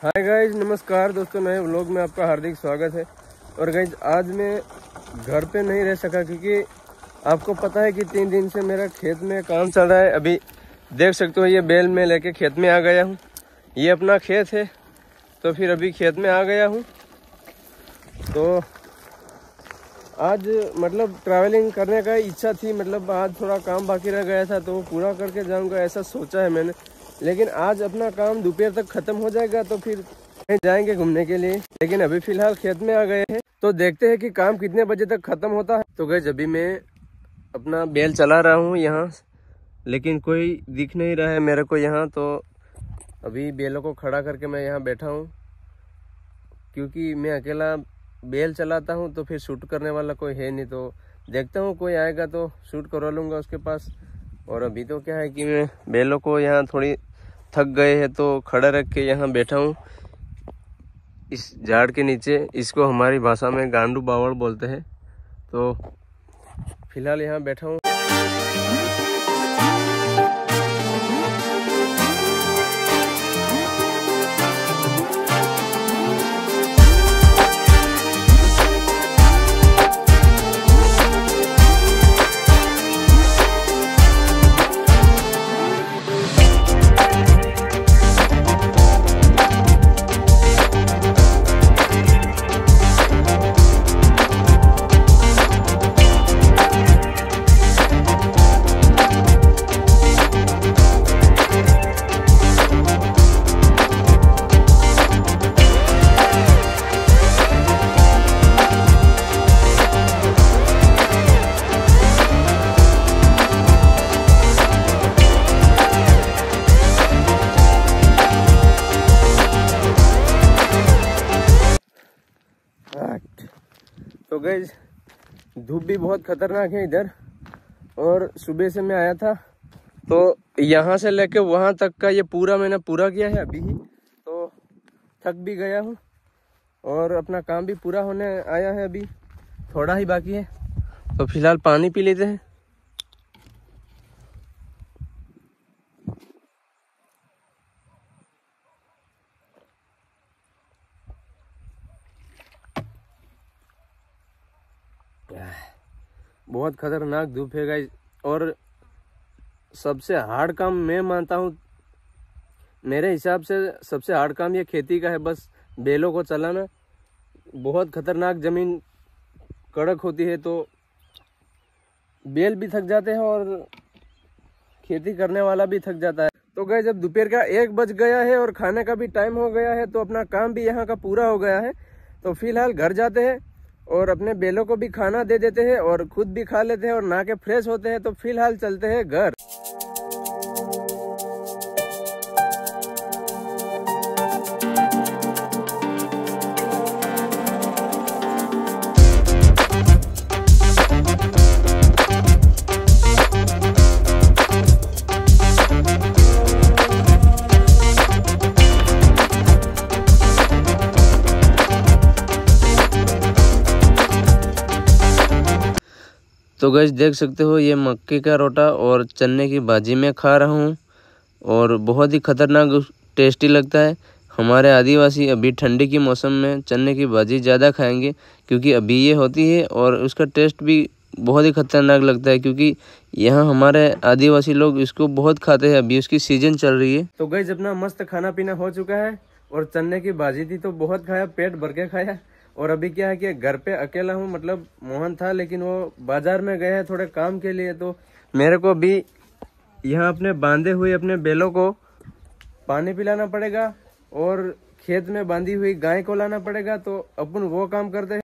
हाय guys नमस्कार दोस्तों, नए व्लॉग में आपका हार्दिक स्वागत है। और गाइज़ आज मैं घर पे नहीं रह सका क्योंकि आपको पता है कि तीन दिन से मेरा खेत में काम चल रहा है। अभी देख सकते हो, ये बेल में लेके खेत में आ गया हूँ। ये अपना खेत है तो फिर अभी खेत में आ गया हूँ। तो आज मतलब ट्रैवलिंग करने का इच्छा थी मतलब आज थोड़ा काम बाकी रह गया था तो पूरा करके जाऊँगा, ऐसा सोचा है मैंने। लेकिन आज अपना काम दोपहर तक खत्म हो जाएगा तो फिर कहीं जाएँगे घूमने के लिए। लेकिन अभी फ़िलहाल खेत में आ गए हैं तो देखते हैं कि काम कितने बजे तक खत्म होता है। तो गए अभी मैं अपना बेल चला रहा हूँ यहाँ, लेकिन कोई दिख नहीं रहा है मेरे को यहाँ तो अभी बेलों को खड़ा करके मैं यहाँ बैठा हूँ। क्योंकि मैं अकेला बेल चलाता हूँ तो फिर शूट करने वाला कोई है नहीं तो देखता हूँ कोई आएगा तो शूट करवा लूँगा उसके पास। और अभी तो क्या है कि मैं बेलों को यहाँ थोड़ी थक गए हैं तो खड़ा रख के यहाँ बैठा हूँ। इस झाड़ के नीचे, इसको हमारी भाषा में गांडू बावड़ बोलते हैं। तो फ़िलहाल यहाँ बैठा हूँ। गई धूप भी बहुत खतरनाक है इधर। और सुबह से मैं आया था तो यहाँ से लेके वहाँ तक का ये पूरा मैंने पूरा किया है अभी ही। तो थक भी गया हूँ और अपना काम भी पूरा होने आया है अभी। थोड़ा ही बाकी है। तो फ़िलहाल पानी पी लेते हैं। बहुत खतरनाक धूप है गाइस और सबसे हार्ड काम मैं मानता हूँ, मेरे हिसाब से सबसे हार्ड काम ये खेती का है, बस बेलों को चलाना। बहुत खतरनाक ज़मीन कड़क होती है तो बेल भी थक जाते हैं और खेती करने वाला भी थक जाता है। तो गए जब दोपहर का एक बज गया है और खाने का भी टाइम हो गया है तो अपना काम भी यहाँ का पूरा हो गया है तो फ़िलहाल घर जाते हैं। और अपने बेलों को भी खाना दे देते हैं और खुद भी खा लेते हैं और नहा के फ्रेश होते हैं तो फ़िलहाल चलते हैं घर। तो गैस देख सकते हो, ये मक्के का रोटा और चने की भाजी में खा रहा हूँ और बहुत ही खतरनाक टेस्टी लगता है। हमारे आदिवासी अभी ठंडी के मौसम में चने की भाजी ज़्यादा खाएँगे क्योंकि अभी ये होती है और उसका टेस्ट भी बहुत ही खतरनाक लगता है क्योंकि यहाँ हमारे आदिवासी लोग इसको बहुत खाते हैं। अभी उसकी सीज़न चल रही है। तो गई अपना मस्त खाना पीना हो चुका है और चने की भाजी थी तो बहुत खाया, पेट भर के खाया। और अभी क्या है कि घर पे अकेला हूँ मतलब मोहन था, लेकिन वो बाज़ार में गए हैं थोड़े काम के लिए तो मेरे को भी यहाँ अपने बांधे हुए अपने बेलों को पानी पिलाना पड़ेगा और खेत में बांधी हुई गाय को लाना पड़ेगा तो अपन वो काम करते हैं।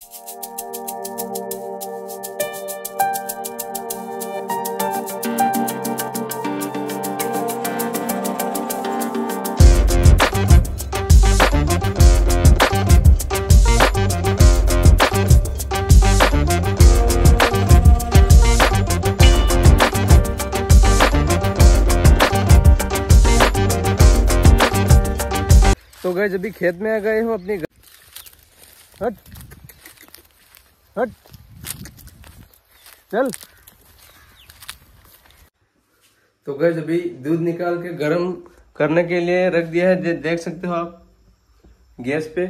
गए जब भी खेत में आ गए हो, अपनी हट। हट। चल। तो गए अभी दूध निकाल के गर्म करने के लिए रख दिया है देख सकते हो आप, गैस पे।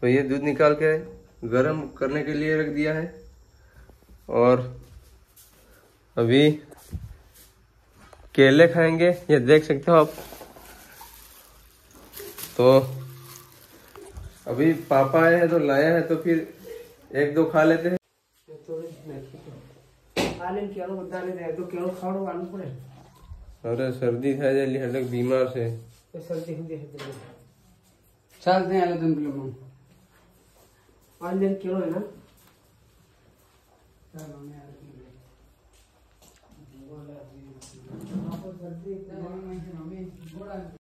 तो ये दूध निकाल के गर्म करने के लिए रख दिया है। और अभी केले खाएँगे, ये देख सकते हो आप। तो अभी पापा आए हैं तो लाया है तो फिर एक दो खा लेते हैं। अरे सर्दी था जल्दी हटक बीमार से। ચાલते हैं तुम किलो पाँच दिन किलो है ना?